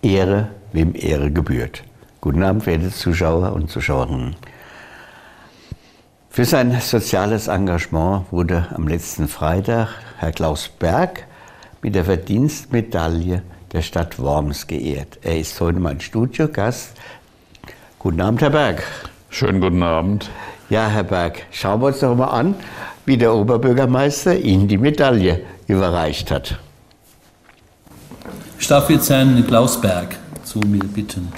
Ehre, wem Ehre gebührt. Guten Abend, verehrte Zuschauer und Zuschauerinnen. Für sein soziales Engagement wurde am letzten Freitag Herr Klaus Berg mit der Verdienstmedaille der Stadt Worms geehrt. Er ist heute mein Studiogast. Guten Abend, Herr Berg. Schönen guten Abend. Ja, Herr Berg, schauen wir uns doch mal an, wie der Oberbürgermeister Ihnen die Medaille überreicht hat. Ich darf jetzt Herrn Klaus Berg zu mir bitten.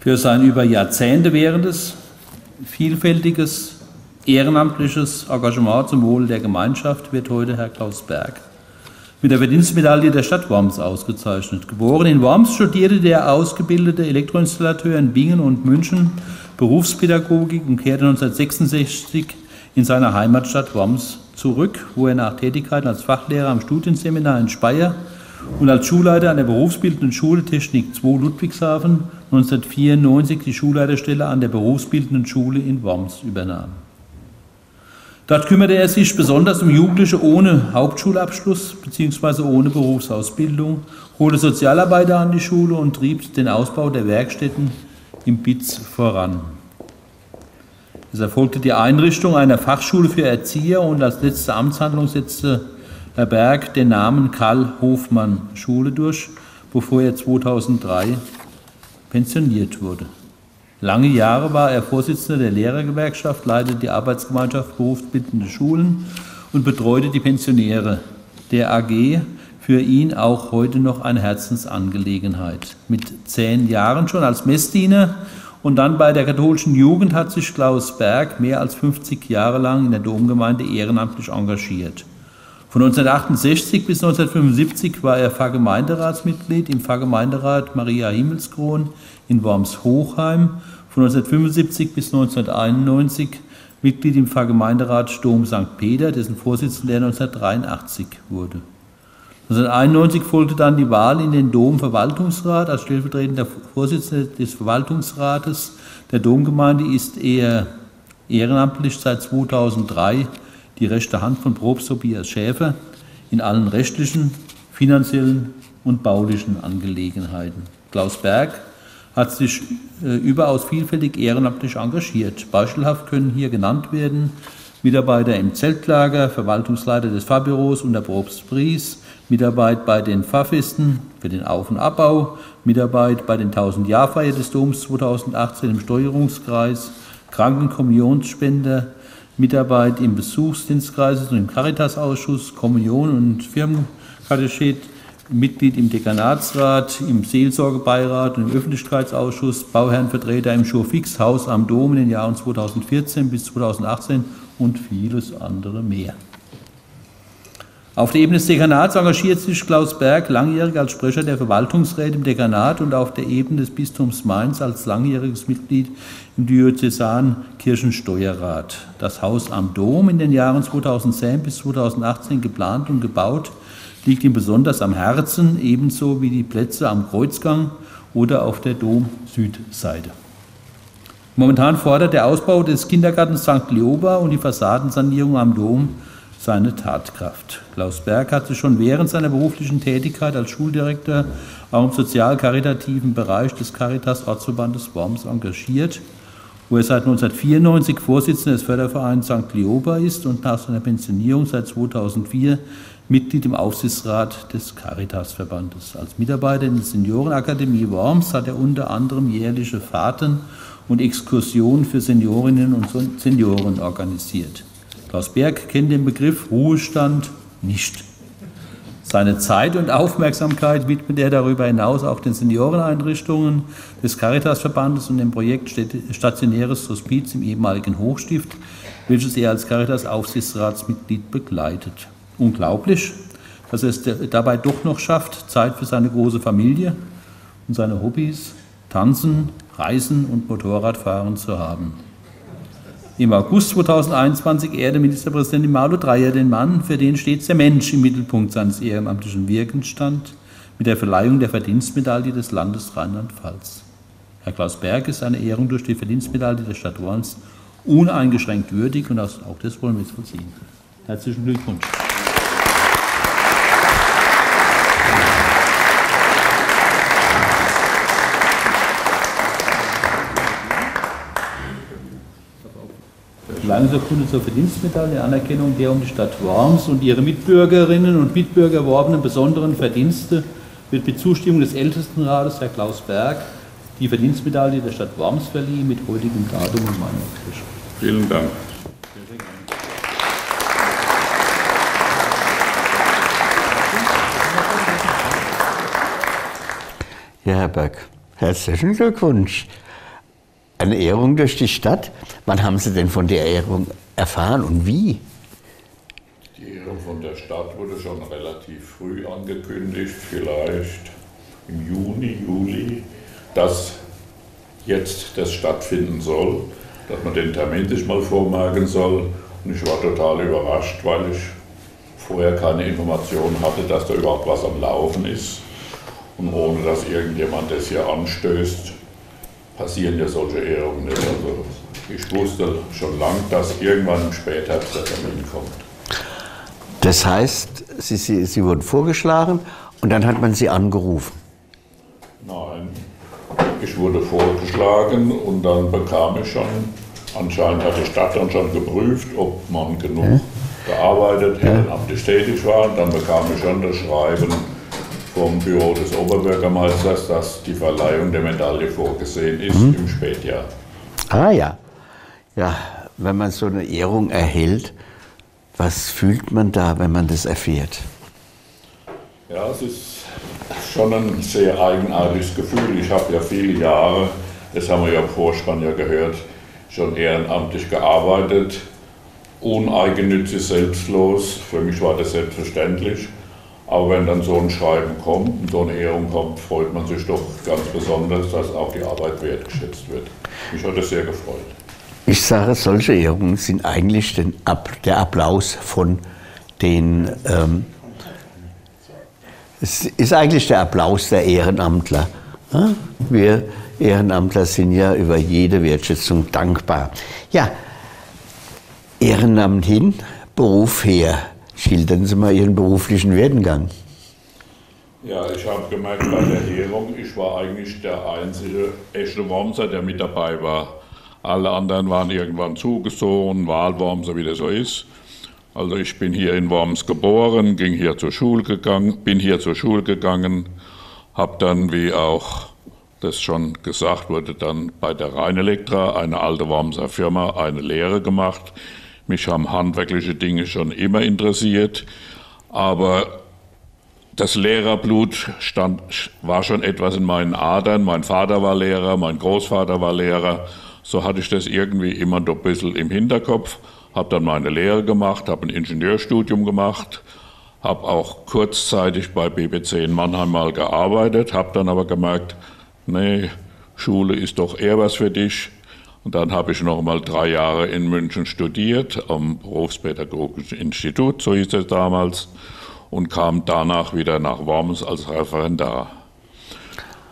Für sein über Jahrzehnte währendes, vielfältiges, ehrenamtliches Engagement zum Wohl der Gemeinschaft wird heute Herr Klaus Berg mit der Verdienstmedaille der Stadt Worms ausgezeichnet. Geboren in Worms studierte der ausgebildete Elektroinstallateur in Bingen und München Berufspädagogik und kehrte 1966 in seiner Heimatstadt Worms zurück, wo er nach Tätigkeiten als Fachlehrer am Studienseminar in Speyer und als Schulleiter an der berufsbildenden Schule Technik 2 Ludwigshafen 1994 die Schulleiterstelle an der berufsbildenden Schule in Worms übernahm. Dort kümmerte er sich besonders um Jugendliche ohne Hauptschulabschluss bzw. ohne Berufsausbildung, holte Sozialarbeiter an die Schule und trieb den Ausbau der Werkstätten im BITS voran. Es erfolgte die Einrichtung einer Fachschule für Erzieher und als letzte Amtshandlung setzte Herr Berg den Namen Karl Hofmann Schule durch, bevor er 2003 pensioniert wurde. Lange Jahre war er Vorsitzender der Lehrergewerkschaft, leitete die Arbeitsgemeinschaft Berufsbildende Schulen und betreute die Pensionäre der AG, für ihn auch heute noch eine Herzensangelegenheit. Mit zehn Jahren schon als Messdiener und dann bei der katholischen Jugend hat sich Klaus Berg mehr als 50 Jahre lang in der Domgemeinde ehrenamtlich engagiert. Von 1968 bis 1975 war er Pfarrgemeinderatsmitglied im Pfarrgemeinderat Maria Himmelskron in Worms-Hochheim von 1975 bis 1991 Mitglied im Pfarrgemeinderat Dom St. Peter, dessen Vorsitzender er 1983 wurde. 1991 folgte dann die Wahl in den Domverwaltungsrat. Als stellvertretender Vorsitzender des Verwaltungsrates der Domgemeinde ist er ehrenamtlich seit 2003 die rechte Hand von Probst Tobias Schäfer in allen rechtlichen, finanziellen und baulichen Angelegenheiten. Klaus Berg hat sich äh, überaus vielfältig ehrenamtlich engagiert. Beispielhaft können hier genannt werden Mitarbeiter im Zeltlager, Verwaltungsleiter des Fahrbüros unter Probst Pries, Mitarbeit bei den Pfarrfesten für den Auf- und Abbau, Mitarbeit bei den 1000-Jahr-Feier des Doms 2018 im Steuerungskreis, Krankenkommunionsspender, Mitarbeit im Besuchsdienstkreis und im Caritas-Ausschuss, Kommunion und Firmenkatechet, Mitglied im Dekanatsrat, im Seelsorgebeirat und im Öffentlichkeitsausschuss, Bauherrenvertreter im Schurfix-Haus am Dom in den Jahren 2014 bis 2018 und vieles andere mehr. Auf der Ebene des Dekanats engagiert sich Klaus Berg langjährig als Sprecher der Verwaltungsräte im Dekanat und auf der Ebene des Bistums Mainz als langjähriges Mitglied im Diözesan Kirchensteuerrat. Das Haus am Dom in den Jahren 2010 bis 2018 geplant und gebaut liegt ihm besonders am Herzen, ebenso wie die Plätze am Kreuzgang oder auf der Dom-Südseite. Momentan fordert der Ausbau des Kindergartens St. Leoba und die Fassadensanierung am Dom seine Tatkraft. Klaus Berg hat sich schon während seiner beruflichen Tätigkeit als Schuldirektor auch im sozial-karitativen Bereich des Caritas-Ortsverbandes Worms engagiert, wo er seit 1994 Vorsitzender des Fördervereins St. Leoba ist und nach seiner Pensionierung seit 2004 Mitglied im Aufsichtsrat des Caritas-Verbandes. Als Mitarbeiter in der Seniorenakademie Worms hat er unter anderem jährliche Fahrten und Exkursionen für Seniorinnen und Senioren organisiert. Klaus Berg kennt den Begriff Ruhestand nicht. Seine Zeit und Aufmerksamkeit widmet er darüber hinaus auch den Senioreneinrichtungen des Caritas-Verbandes und dem Projekt Stationäres Hospiz im ehemaligen Hochstift, welches er als Caritas-Aufsichtsratsmitglied begleitet. Unglaublich, dass er es dabei doch noch schafft, Zeit für seine große Familie und seine Hobbys, Tanzen, Reisen und Motorradfahren zu haben. Im August 2021 ehrte Ministerpräsidentin Malu Dreyer den Mann, für den stets der Mensch im Mittelpunkt seines ehrenamtlichen Wirkens stand, mit der Verleihung der Verdienstmedaille des Landes Rheinland-Pfalz. Herr Klaus Berg ist eine Ehrung durch die Verdienstmedaille der Stadt Worms uneingeschränkt würdig und auch das wollen wir vollziehen. Herzlichen Glückwunsch. Verleihungsurkunde zur Verdienstmedaille, Anerkennung der um die Stadt Worms und ihre Mitbürgerinnen und Mitbürger erworbenen besonderen Verdienste wird mit Zustimmung des Ältestenrates, Herr Klaus Berg, die Verdienstmedaille der Stadt Worms verliehen mit heutigem Datum und meiner Vielen Dank. Ja, Herr Berg, herzlichen Glückwunsch. Eine Ehrung durch die Stadt. Wann haben Sie denn von der Ehrung erfahren und wie? Die Ehrung von der Stadt wurde schon relativ früh angekündigt, vielleicht im Juni, Juli, dass jetzt das stattfinden soll, dass man den Termin sich mal vormerken soll. Und ich war total überrascht, weil ich vorher keine Information hatte, dass da überhaupt was am Laufen ist. Und ohne dass irgendjemand das hier anstößt, passieren ja solche Ehrungen nicht. Also ich wusste schon lange, dass irgendwann später der Termin kommt. Das heißt, Sie, Sie, Sie wurden vorgeschlagen und dann hat man Sie angerufen. Nein, ich wurde vorgeschlagen und dann bekam ich schon, anscheinend hat die Stadt dann schon geprüft, ob man genug ja. gearbeitet, ehrenamtlich tätig war. Und dann bekam ich schon das Schreiben vom Büro des Oberbürgermeisters, dass die Verleihung der Medaille vorgesehen ist mhm. im Spätjahr. Ah ja. Ja, wenn man so eine Ehrung erhält, was fühlt man da, wenn man das erfährt? Ja, es ist schon ein sehr eigenartiges Gefühl. Ich habe ja viele Jahre, das haben wir ja im Vorspann ja gehört, schon ehrenamtlich gearbeitet, uneigennützig, selbstlos. Für mich war das selbstverständlich. Aber wenn dann so ein Schreiben kommt und so eine Ehrung kommt, freut man sich doch ganz besonders, dass auch die Arbeit wertgeschätzt wird. Mich hat das sehr gefreut. Ich sage, solche Ehrungen sind eigentlich der Applaus von den, ähm, es ist eigentlich der Applaus der Ehrenamtler. Wir Ehrenamtler sind ja über jede Wertschätzung dankbar. Ja, Ehrenamt hin, Beruf her. Schildern Sie mal Ihren beruflichen Werdegang. Ja, ich habe gemerkt bei der Ehrung, ich war eigentlich der einzige echte Wormser, der mit dabei war. Alle anderen waren irgendwann zugezogen, Wahlwormser, wie das so ist. Also ich bin hier in Worms geboren, ging hier zur Schule gegangen, bin hier zur Schule gegangen, habe dann, wie auch das schon gesagt wurde, dann bei der Rheinelektra, eine alte Wormser Firma, eine Lehre gemacht. Mich haben handwerkliche Dinge schon immer interessiert, aber das Lehrerblut stand, war schon etwas in meinen Adern. Mein Vater war Lehrer, mein Großvater war Lehrer. So hatte ich das irgendwie immer ein bisschen im Hinterkopf. Habe dann meine Lehre gemacht, habe ein Ingenieurstudium gemacht, habe auch kurzzeitig bei BBC in Mannheim mal gearbeitet, habe dann aber gemerkt, nee, Schule ist doch eher was für dich. Und dann habe ich noch mal drei Jahre in München studiert, am Berufspädagogischen Institut, so hieß es damals, und kam danach wieder nach Worms als Referendar.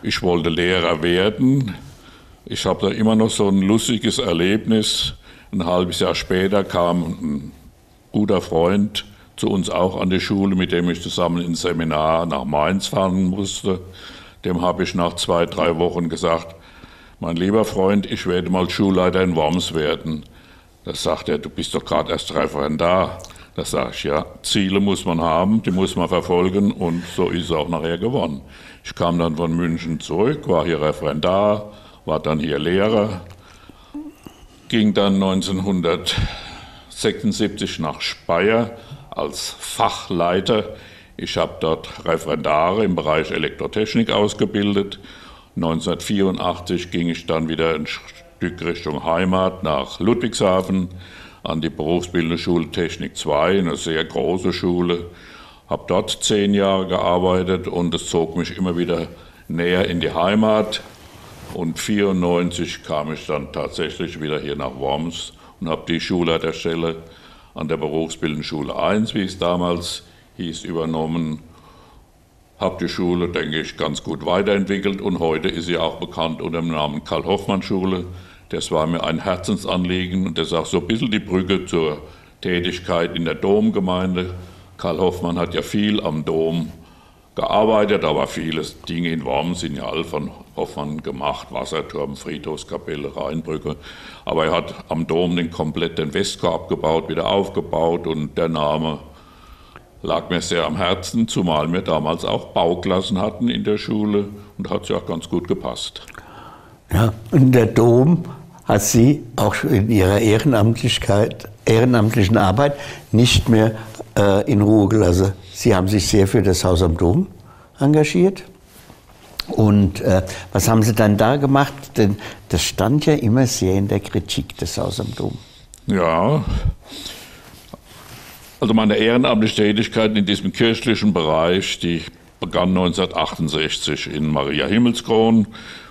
Ich wollte Lehrer werden. Ich habe da immer noch so ein lustiges Erlebnis. Ein halbes Jahr später kam ein guter Freund zu uns auch an die Schule, mit dem ich zusammen ins Seminar nach Mainz fahren musste. Dem habe ich nach zwei, drei Wochen gesagt, mein lieber Freund, ich werde mal Schulleiter in Worms werden. Da sagt er, du bist doch gerade erst Referendar. Da sage ich, ja, Ziele muss man haben, die muss man verfolgen und so ist es auch nachher geworden. Ich kam dann von München zurück, war hier Referendar, war dann hier Lehrer, ging dann 1976 nach Speyer als Fachleiter. Ich habe dort Referendare im Bereich Elektrotechnik ausgebildet 1984 ging ich dann wieder ein Stück Richtung Heimat nach Ludwigshafen an die Berufsbildende Schule Technik 2, eine sehr große Schule. Habe dort zehn Jahre gearbeitet und es zog mich immer wieder näher in die Heimat. Und 1994 kam ich dann tatsächlich wieder hier nach Worms und habe die Schulleiterstelle an der Berufsbildenden Schule 1, wie es damals hieß, übernommen. Habe die Schule, denke ich, ganz gut weiterentwickelt und heute ist sie auch bekannt unter dem Namen Karl-Hoffmann-Schule. Das war mir ein Herzensanliegen und das ist auch so ein bisschen die Brücke zur Tätigkeit in der Domgemeinde. Karl Hoffmann hat ja viel am Dom gearbeitet, aber viele Dinge in Worms sind ja all von Hoffmann gemacht, Wasserturm, Friedhofskapelle, Rheinbrücke. Aber er hat am Dom den kompletten Westkorb gebaut, wieder aufgebaut und der Name lag mir sehr am Herzen, zumal wir damals auch Bauklassen hatten in der Schule und hat sich auch ganz gut gepasst. Ja, und der Dom hat Sie auch in Ihrer Ehrenamtlichkeit, ehrenamtlichen Arbeit nicht mehr äh, in Ruhe gelassen. Sie haben sich sehr für das Haus am Dom engagiert. Und äh, was haben Sie dann da gemacht? Denn das stand ja immer sehr in der Kritik des Haus am Dom. Ja, also meine ehrenamtliche Tätigkeit in diesem kirchlichen Bereich, die begann 1968 in Maria Himmelskron.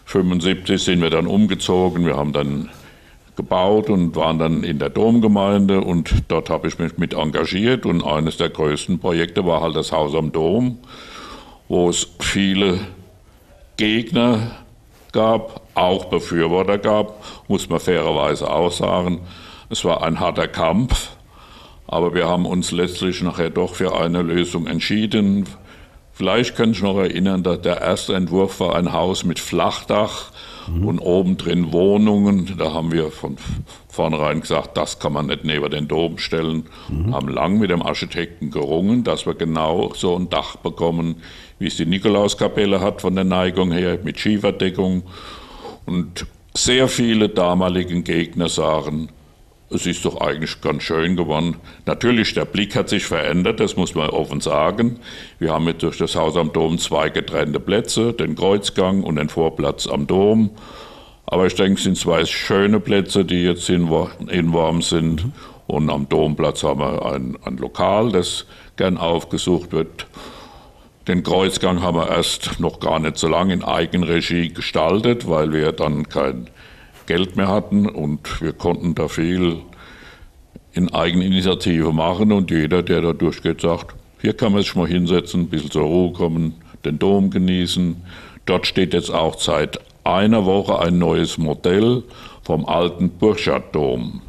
1975 sind wir dann umgezogen. Wir haben dann gebaut und waren dann in der Domgemeinde und dort habe ich mich mit engagiert und eines der größten Projekte war halt das Haus am Dom, wo es viele Gegner gab, auch Befürworter gab, muss man fairerweise auch sagen. Es war ein harter Kampf, aber wir haben uns letztlich nachher doch für eine Lösung entschieden. Vielleicht kann ich noch erinnern, dass der erste Entwurf war ein Haus mit Flachdach mhm. und obendrin Wohnungen. Da haben wir von vornherein gesagt, das kann man nicht neben den Dom stellen. Mhm. Haben lang mit dem Architekten gerungen, dass wir genau so ein Dach bekommen, wie es die Nikolauskapelle hat von der Neigung her, mit Schieferdeckung. Und sehr viele damaligen Gegner sagen, es ist doch eigentlich ganz schön geworden. Natürlich, der Blick hat sich verändert, das muss man offen sagen. Wir haben jetzt durch das Haus am Dom zwei getrennte Plätze, den Kreuzgang und den Vorplatz am Dom. Aber ich denke, es sind zwei schöne Plätze, die jetzt in, in Worms sind. Und am Domplatz haben wir ein, ein Lokal, das gern aufgesucht wird. Den Kreuzgang haben wir erst noch gar nicht so lange in Eigenregie gestaltet, weil wir dann kein Geld mehr hatten und wir konnten da viel in Eigeninitiative machen und jeder, der da durchgeht, sagt, hier kann man sich mal hinsetzen, ein bisschen zur Ruhe kommen, den Dom genießen. Dort steht jetzt auch seit einer Woche ein neues Modell vom alten Burchard-Dom.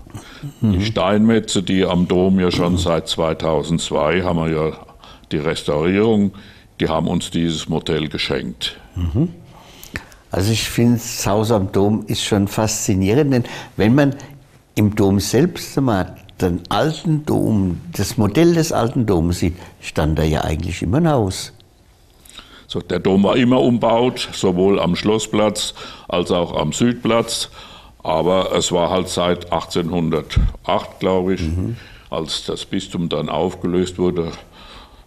Mhm. Die Steinmetze, die am Dom ja schon seit 2002 haben wir ja die Restaurierung, die haben uns dieses Modell geschenkt. Mhm. Also ich finde, das Haus am Dom ist schon faszinierend, denn wenn man im Dom selbst mal den alten Dom, das Modell des alten Doms sieht, stand da ja eigentlich immer ein Haus. So, der Dom war immer umbaut, sowohl am Schlossplatz als auch am Südplatz. Aber es war halt seit 1808, glaube ich, mhm. als das Bistum dann aufgelöst wurde,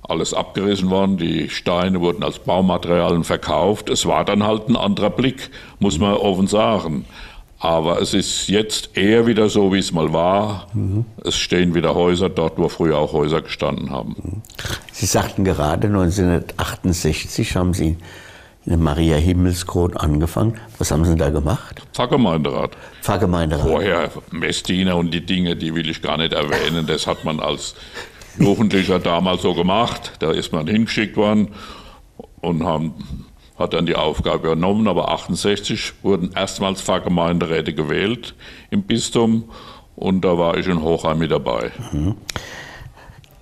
alles abgerissen worden, die Steine wurden als Baumaterialien verkauft. Es war dann halt ein anderer Blick, muss man offen sagen. Aber es ist jetzt eher wieder so, wie es mal war. Mhm. Es stehen wieder Häuser dort, wo früher auch Häuser gestanden haben. Sie sagten gerade 1968 haben Sie in Maria Himmelskron angefangen. Was haben Sie da gemacht? Pfarrgemeinderat. Pfarrgemeinderat. Vorher Messdiener und die Dinge, die will ich gar nicht erwähnen. Das hat man als Jugendlicher damals so gemacht. Da ist man hingeschickt worden und haben, hat dann die Aufgabe übernommen. Aber 68 wurden erstmals Pfarrgemeinderäte gewählt im Bistum und da war ich in Hochheim mit dabei. Mhm.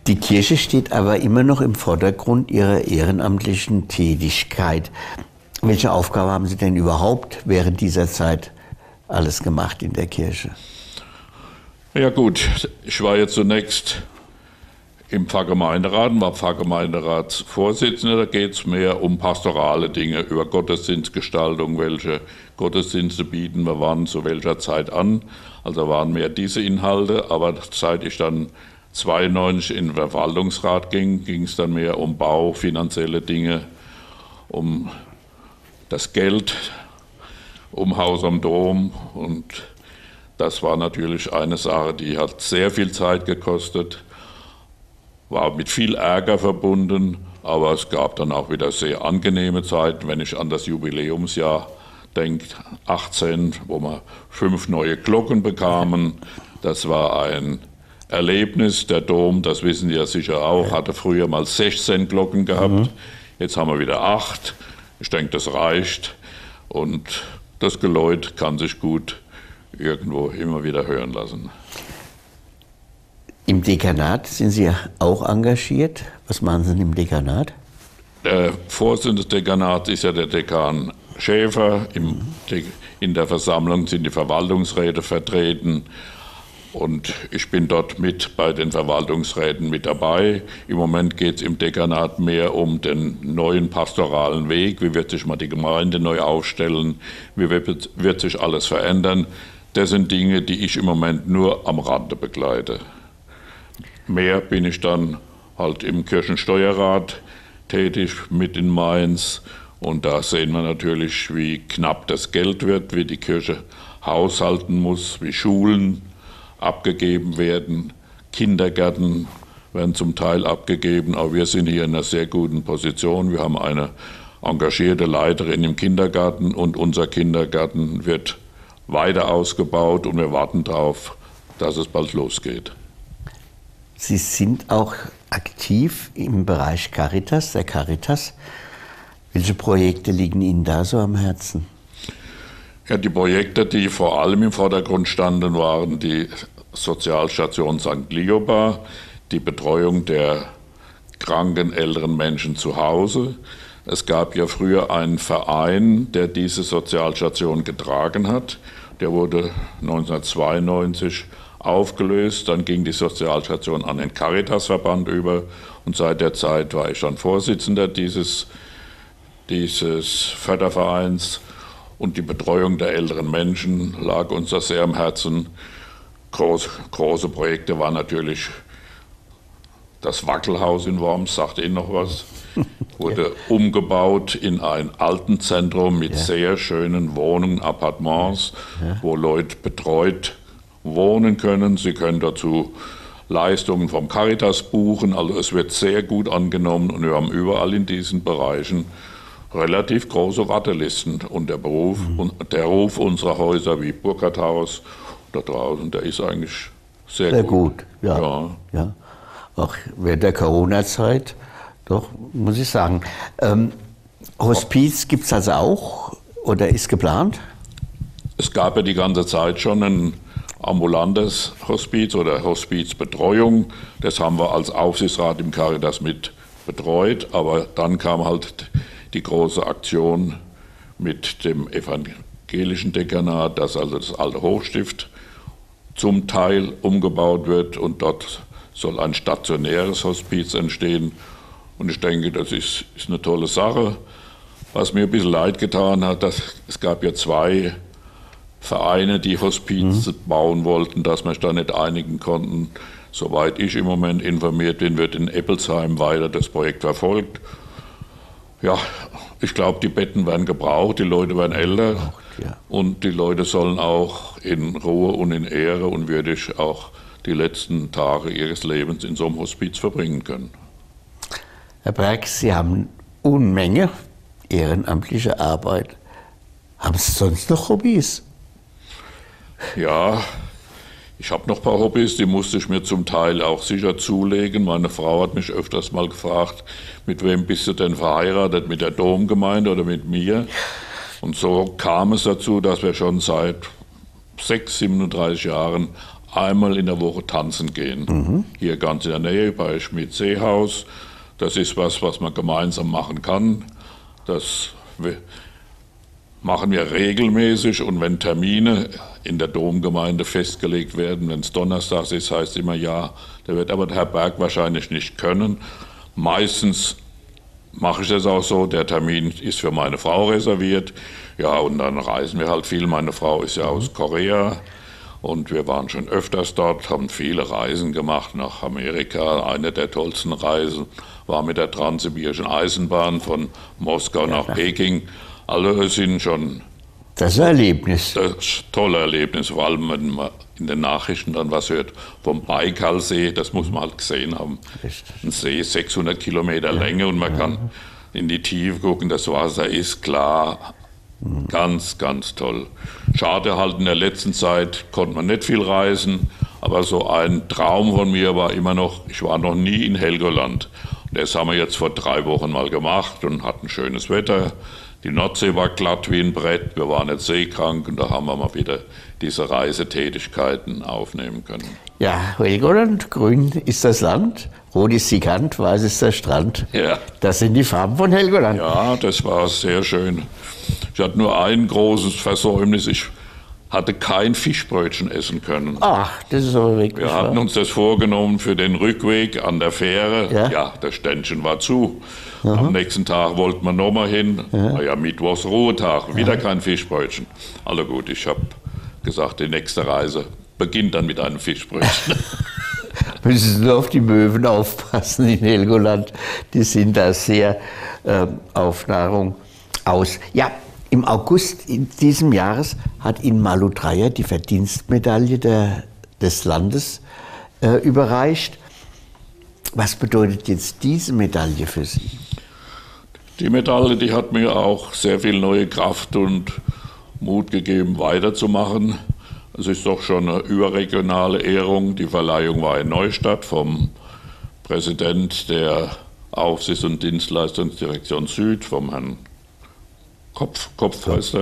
Die Kirche steht aber immer noch im Vordergrund Ihrer ehrenamtlichen Tätigkeit. Welche Aufgabe haben Sie denn überhaupt während dieser Zeit alles gemacht in der Kirche? Ja gut, ich war jetzt zunächst im Pfarrgemeinderat und war Pfarrgemeinderatsvorsitzender. Da geht es mehr um pastorale Dinge, über Gottesdienstgestaltung, welche Gottesdienste bieten wir wann, zu welcher Zeit an. Also waren mehr diese Inhalte. Aber seit ich dann 92 in den Verwaltungsrat ging, ging es dann mehr um Bau, finanzielle Dinge, um das Geld, um Haus am Dom und das war natürlich eine Sache, die hat sehr viel Zeit gekostet war mit viel Ärger verbunden, aber es gab dann auch wieder sehr angenehme Zeiten, wenn ich an das Jubiläumsjahr denke, 18, wo wir fünf neue Glocken bekamen. Das war ein Erlebnis. Der Dom, das wissen Sie ja sicher auch, hatte früher mal 16 Glocken gehabt. Mhm. Jetzt haben wir wieder acht. Ich denke, das reicht. Und das Geläut kann sich gut irgendwo immer wieder hören lassen. Im Dekanat sind Sie auch engagiert. Was machen Sie im Dekanat? Der Vorsitzende des Dekanats ist ja der Dekan Schäfer. Im, in der Versammlung sind die Verwaltungsräte vertreten. Und ich bin dort mit bei den Verwaltungsräten mit dabei. Im Moment geht es im Dekanat mehr um den neuen pastoralen Weg. Wie wird sich mal die Gemeinde neu aufstellen? Wie wird sich alles verändern? Das sind Dinge, die ich im Moment nur am Rande begleite. Mehr bin ich dann halt im Kirchensteuerrat tätig mit in Mainz. Und da sehen wir natürlich, wie knapp das Geld wird, wie die Kirche haushalten muss, wie Schulen abgegeben werden. Kindergärten werden zum Teil abgegeben, aber wir sind hier in einer sehr guten Position. Wir haben eine engagierte Leiterin im Kindergarten und unser Kindergarten wird weiter ausgebaut und wir warten darauf, dass es bald losgeht. Sie sind auch aktiv im Bereich Caritas, der Caritas. Welche Projekte liegen Ihnen da so am Herzen? Ja, die Projekte, die vor allem im Vordergrund standen, waren die Sozialstation St. Lioba, die Betreuung der kranken älteren Menschen zu Hause. Es gab ja früher einen Verein, der diese Sozialstation getragen hat. Der wurde 1992 aufgelöst. Dann ging die Sozialstation an den Caritasverband über und seit der Zeit war ich dann Vorsitzender dieses, dieses Fördervereins. Und die Betreuung der älteren Menschen lag uns da sehr am Herzen. Groß, große Projekte waren natürlich das Wackelhaus in Worms, sagt Ihnen noch was, wurde ja. umgebaut in ein Altenzentrum mit ja. sehr schönen Wohnungen, Appartements, ja. wo Leute betreut wohnen können. Sie können dazu Leistungen vom Caritas buchen. Also es wird sehr gut angenommen und wir haben überall in diesen Bereichen relativ große Wartelisten. Und der Beruf mhm. und der Ruf unserer Häuser wie Burkhardthaus da draußen, der ist eigentlich sehr, sehr gut. gut. Ja. ja. ja. Auch während der Corona-Zeit, doch, muss ich sagen. Ähm, Hospiz gibt es also auch oder ist geplant? Es gab ja die ganze Zeit schon ein ambulantes Hospiz oder Hospizbetreuung. Das haben wir als Aufsichtsrat im Caritas mit betreut, aber dann kam halt die große Aktion mit dem evangelischen Dekanat, dass also das alte Hochstift zum Teil umgebaut wird und dort soll ein stationäres Hospiz entstehen. Und ich denke, das ist, ist eine tolle Sache. Was mir ein bisschen leid getan hat, dass, es gab ja zwei Vereine, die Hospize mhm. bauen wollten, dass wir uns da nicht einigen konnten. Soweit ich im Moment informiert bin, wird in Eppelsheim weiter das Projekt verfolgt. Ja, ich glaube, die Betten werden gebraucht, die Leute werden älter. Ja. Und die Leute sollen auch in Ruhe und in Ehre und würdig auch die letzten Tage ihres Lebens in so einem Hospiz verbringen können. Herr Berg, Sie haben Unmenge ehrenamtliche Arbeit. Haben Sie sonst noch Hobbys? Ja, ich habe noch ein paar Hobbys, die musste ich mir zum Teil auch sicher zulegen. Meine Frau hat mich öfters mal gefragt, mit wem bist du denn verheiratet, mit der Domgemeinde oder mit mir? Und so kam es dazu, dass wir schon seit 6, 37 Jahren einmal in der Woche tanzen gehen. Mhm. Hier ganz in der Nähe bei Schmidt-Seehaus. Das ist was, was man gemeinsam machen kann. Das machen wir regelmäßig und wenn Termine in der Domgemeinde festgelegt werden, wenn es donnerstags ist, heißt immer ja, da wird aber der Herr Berg wahrscheinlich nicht können. Meistens mache ich das auch so. Der Termin ist für meine Frau reserviert. Ja, und dann reisen wir halt viel. Meine Frau ist ja aus Korea und wir waren schon öfters dort, haben viele Reisen gemacht nach Amerika. Eine der tollsten Reisen war mit der Transsibirischen Eisenbahn von Moskau nach Peking. Alle sind schon. Das Erlebnis. Das tolles Erlebnis, vor allem wenn man in den Nachrichten dann was hört vom Baikalsee, das muss man halt gesehen haben. Ein See 600 Kilometer ja. Länge und man ja. kann in die Tiefe gucken, das Wasser ist klar. Ganz, ganz toll. Schade halt, in der letzten Zeit konnte man nicht viel reisen, Aber so ein Traum von mir war immer noch, ich war noch nie in Helgoland. Das haben wir jetzt vor drei Wochen mal gemacht und hatten schönes Wetter. Die Nordsee war glatt wie ein Brett, wir waren jetzt seekrank und da haben wir mal wieder diese Reisetätigkeiten aufnehmen können. Ja, Helgoland, grün ist das Land, rot ist die Kant, weiß ist der Strand. Ja. Das sind die Farben von Helgoland. Ja, das war sehr schön. Ich hatte nur ein großes Versäumnis. Ich hatte kein Fischbrötchen essen können. Ach, das ist aber wirklich Wir hatten wahr. uns das vorgenommen für den Rückweg an der Fähre. Ja. Ja, das Ständchen war zu. Am nächsten Tag wollten wir nochmal hin. Ja. ja, Mittwochs Ruhetag, wieder kein Fischbrötchen. Also gut, ich habe gesagt, die nächste Reise beginnt dann mit einem Fischbrötchen. Müssen Sie nur auf die Möwen aufpassen in Helgoland. Die sind da sehr ähm, auf Nahrung aus. Ja, im August in diesem Jahres hat Ihnen Malu Dreyer die Verdienstmedaille der, des Landes äh, überreicht. Was bedeutet jetzt diese Medaille für Sie? Die Medaille, die hat mir auch sehr viel neue Kraft und Mut gegeben, weiterzumachen. Es ist doch schon eine überregionale Ehrung. Die Verleihung war in Neustadt vom Präsident der Aufsichts- und Dienstleistungsdirektion Süd, vom Herrn Kopf, Kopf heißt.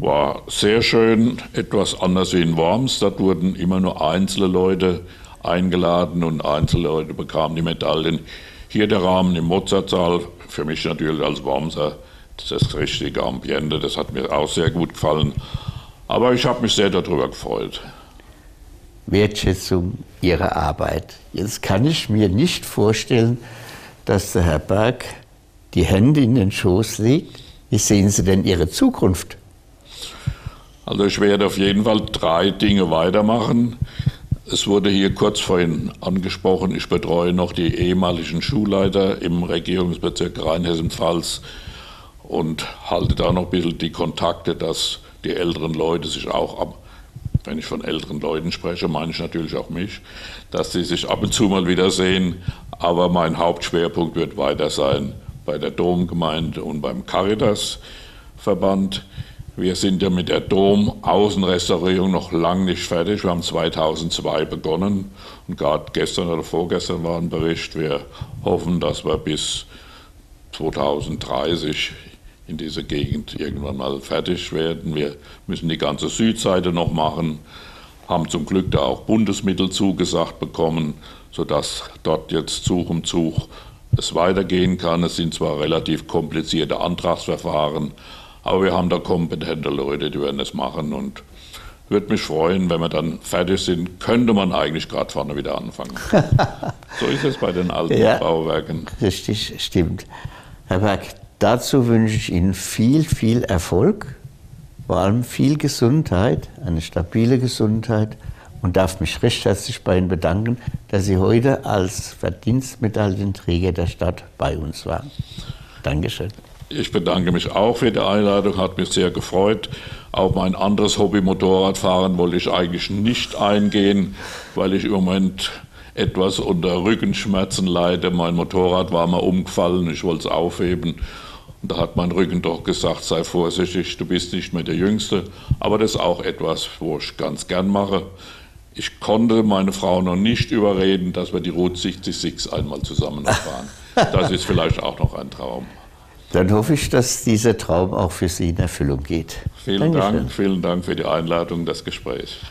War sehr schön, etwas anders wie in Worms. Dort wurden immer nur einzelne Leute eingeladen und einzelne Leute bekamen die Medaillen. Hier der Rahmen im Mozartsaal, für mich natürlich als Wormser das richtige Ambiente, das hat mir auch sehr gut gefallen. Aber ich habe mich sehr darüber gefreut. Wertschätzung Ihrer Arbeit. Jetzt kann ich mir nicht vorstellen, dass der Herr Berg die Hände in den Schoß legt. Wie sehen Sie denn Ihre Zukunft? Also ich werde auf jeden Fall drei Dinge weitermachen. Es wurde hier kurz vorhin angesprochen, ich betreue noch die ehemaligen Schulleiter im Regierungsbezirk Rheinhessen-Pfalz und halte da noch ein bisschen die Kontakte, dass die älteren Leute sich auch ab, wenn ich von älteren Leuten spreche, meine ich natürlich auch mich, dass sie sich ab und zu mal wiedersehen. Aber mein Hauptschwerpunkt wird weiter sein bei der Domgemeinde und beim Caritas-Verband. Wir sind ja mit der Dom-Außenrestaurierung noch lang nicht fertig. Wir haben 2002 begonnen und gerade gestern oder vorgestern war ein Bericht. Wir hoffen, dass wir bis 2030 in dieser Gegend irgendwann mal fertig werden. Wir müssen die ganze Südseite noch machen, haben zum Glück da auch Bundesmittel zugesagt bekommen, sodass dort jetzt Zug um Zug es weitergehen kann. Es sind zwar relativ komplizierte Antragsverfahren, aber wir haben da kompetente Leute, die werden es machen und würde mich freuen, wenn wir dann fertig sind, könnte man eigentlich gerade vorne wieder anfangen. so ist es bei den alten Ja. Bauwerken. Richtig, stimmt. Herr Berg, dazu wünsche ich Ihnen viel, viel Erfolg, vor allem viel Gesundheit, eine stabile Gesundheit und darf mich recht herzlich bei Ihnen bedanken, dass Sie heute als Verdienstmedaillenträger der Stadt bei uns waren. Dankeschön. Ich bedanke mich auch für die Einladung, hat mich sehr gefreut. Auf mein anderes Hobby Motorradfahren wollte ich eigentlich nicht eingehen, weil ich im Moment etwas unter Rückenschmerzen leide. Mein Motorrad war mal umgefallen, ich wollte es aufheben. Und da hat mein Rücken doch gesagt, sei vorsichtig, du bist nicht mehr der Jüngste. Aber das ist auch etwas, wo ich ganz gern mache. Ich konnte meine Frau noch nicht überreden, dass wir die Route 66 einmal zusammen fahren. Das ist vielleicht auch noch ein Traum. Dann hoffe ich, dass dieser Traum auch für Sie in Erfüllung geht. Vielen Dankeschön. Dank, vielen Dank für die Einladung, das Gespräch.